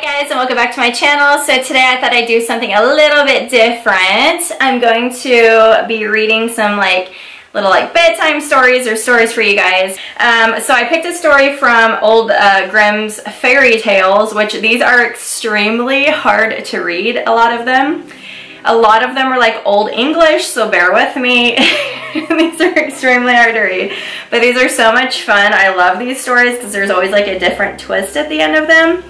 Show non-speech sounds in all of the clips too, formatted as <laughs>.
Hi guys and welcome back to my channel. So today I thought I'd do something a little bit different. I'm going to be reading some like little like bedtime stories or stories for you guys. Um, so I picked a story from old uh, Grimm's fairy tales, which these are extremely hard to read, a lot of them. A lot of them are like old English, so bear with me. <laughs> these are extremely hard to read. But these are so much fun. I love these stories because there's always like a different twist at the end of them.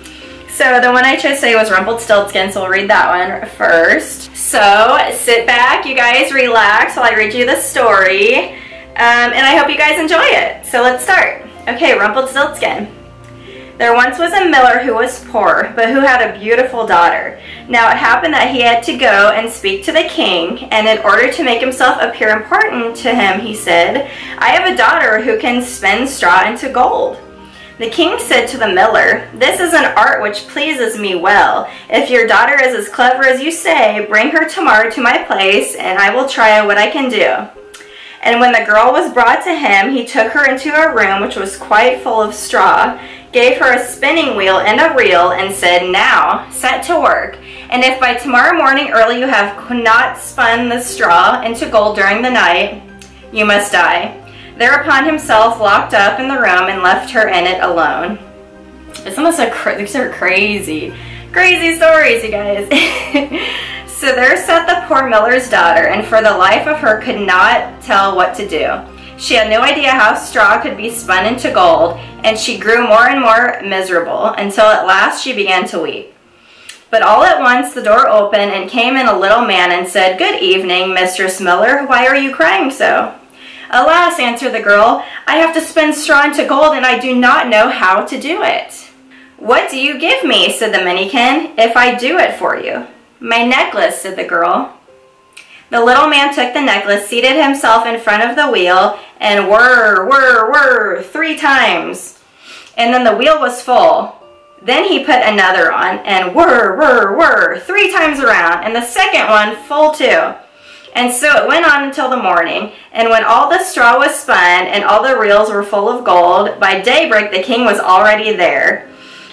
So the one I chose today was Rumpelstiltskin, so we'll read that one first. So sit back, you guys relax while I read you the story. Um, and I hope you guys enjoy it. So let's start. Okay, Rumpelstiltskin. There once was a miller who was poor, but who had a beautiful daughter. Now it happened that he had to go and speak to the king, and in order to make himself appear important to him, he said, I have a daughter who can spin straw into gold. The king said to the miller, This is an art which pleases me well. If your daughter is as clever as you say, bring her tomorrow to my place, and I will try what I can do. And when the girl was brought to him, he took her into a room which was quite full of straw, gave her a spinning wheel and a reel, and said, Now, set to work. And if by tomorrow morning early you have not spun the straw into gold during the night, you must die. Thereupon himself locked up in the room and left her in it alone. It's almost a these are crazy, crazy stories, you guys. <laughs> so there sat the poor miller's daughter, and for the life of her could not tell what to do. She had no idea how straw could be spun into gold, and she grew more and more miserable until at last she began to weep. But all at once the door opened and came in a little man and said, Good evening, Mistress Miller. Why are you crying so? Alas, answered the girl, I have to spin straw into gold and I do not know how to do it. What do you give me, said the Minikin, if I do it for you? My necklace, said the girl. The little man took the necklace, seated himself in front of the wheel, and whir, whir, whir, three times. And then the wheel was full. Then he put another on, and whir, whir, whir, three times around, and the second one full too. And so it went on until the morning, and when all the straw was spun and all the reels were full of gold, by daybreak the king was already there.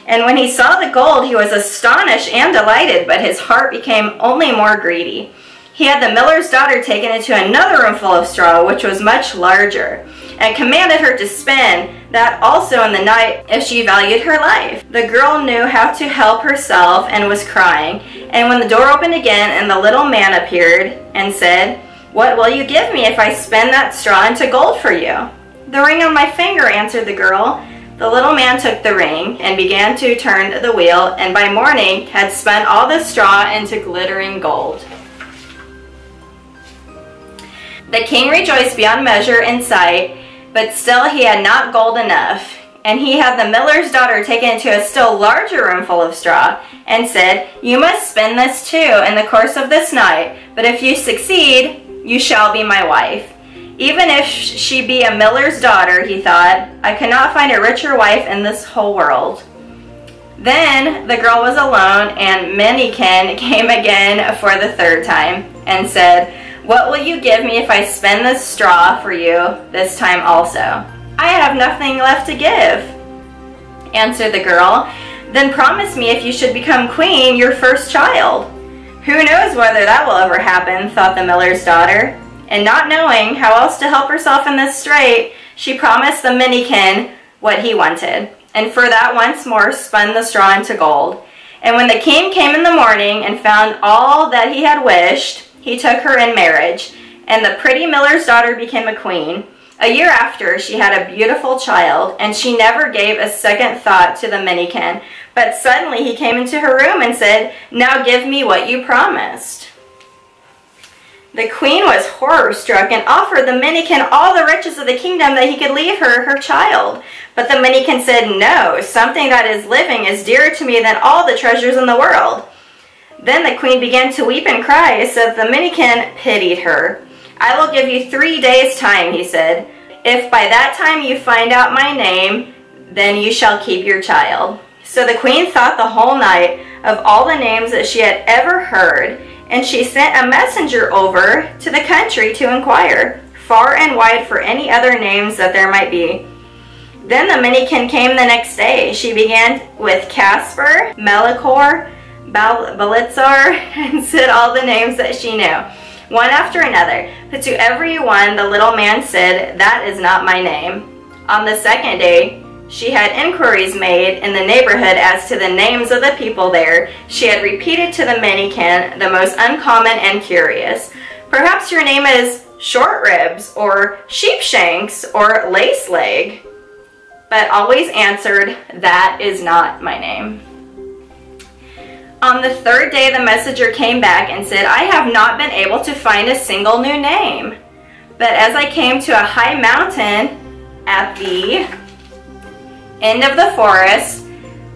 And when he saw the gold, he was astonished and delighted, but his heart became only more greedy. He had the miller's daughter taken into another room full of straw, which was much larger, and commanded her to spin that also in the night if she valued her life. The girl knew how to help herself and was crying. And when the door opened again and the little man appeared and said, What will you give me if I spin that straw into gold for you? The ring on my finger, answered the girl. The little man took the ring and began to turn the wheel, and by morning had spun all the straw into glittering gold. The king rejoiced beyond measure in sight, but still he had not gold enough. And he had the miller's daughter taken into a still larger room full of straw, and said, You must spin this too in the course of this night, but if you succeed, you shall be my wife. Even if she be a miller's daughter, he thought, I cannot find a richer wife in this whole world. Then the girl was alone, and Minikin <laughs> came again for the third time, and said, what will you give me if I spin this straw for you this time also? I have nothing left to give, answered the girl. Then promise me if you should become queen, your first child. Who knows whether that will ever happen, thought the miller's daughter. And not knowing how else to help herself in this strait, she promised the minikin what he wanted, and for that once more spun the straw into gold. And when the king came in the morning and found all that he had wished, he took her in marriage, and the pretty miller's daughter became a queen. A year after, she had a beautiful child, and she never gave a second thought to the minikin. But suddenly he came into her room and said, Now give me what you promised. The queen was horror-struck and offered the minikin all the riches of the kingdom that he could leave her, her child. But the minikin said, No, something that is living is dearer to me than all the treasures in the world. Then the queen began to weep and cry, so the minikin pitied her. I will give you three days' time, he said. If by that time you find out my name, then you shall keep your child. So the queen thought the whole night of all the names that she had ever heard, and she sent a messenger over to the country to inquire, far and wide for any other names that there might be. Then the Minikin came the next day. She began with Casper, Melchior, Bal Balitzar, <laughs> and said all the names that she knew, one after another. But to every one the little man said, That is not my name. On the second day, she had inquiries made in the neighborhood as to the names of the people there. She had repeated to the Minikin the most uncommon and curious. Perhaps your name is Short Ribs, or Sheepshanks, or Lace Leg. But always answered, That is not my name. On the third day, the messenger came back and said, I have not been able to find a single new name. But as I came to a high mountain at the end of the forest,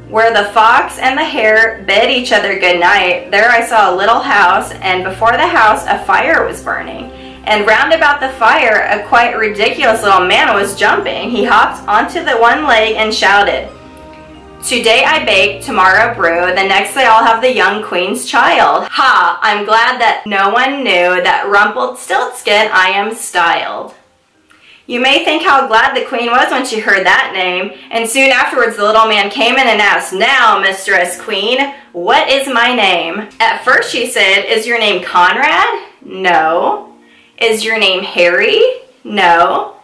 where the fox and the hare bid each other good night, there I saw a little house, and before the house a fire was burning. And round about the fire a quite ridiculous little man was jumping. He hopped onto the one leg and shouted, Today I bake, tomorrow brew, the next day I'll have the young queen's child. Ha, I'm glad that no one knew that rumpled Rumpelstiltskin I am styled. You may think how glad the queen was when she heard that name, and soon afterwards the little man came in and asked, Now, mistress queen, what is my name? At first she said, Is your name Conrad? No. Is your name Harry? No.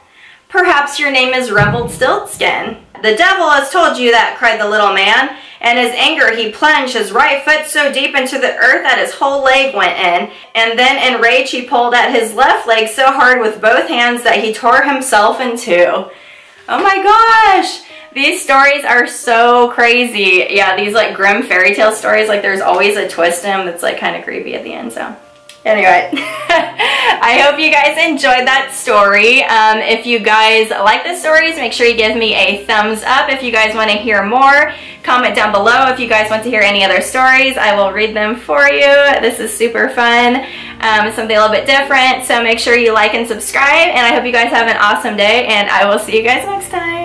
Perhaps your name is Rumpelstiltskin. The devil has told you that, cried the little man. And his anger, he plunged his right foot so deep into the earth that his whole leg went in. And then in rage, he pulled at his left leg so hard with both hands that he tore himself in two. Oh my gosh! These stories are so crazy. Yeah, these like Grimm fairy tale stories, like there's always a twist in them that's like kind of creepy at the end, so. Anyway, <laughs> I hope you guys enjoyed that story. Um, if you guys like the stories, make sure you give me a thumbs up. If you guys want to hear more, comment down below. If you guys want to hear any other stories, I will read them for you. This is super fun. Um, something a little bit different. So make sure you like and subscribe. And I hope you guys have an awesome day. And I will see you guys next time.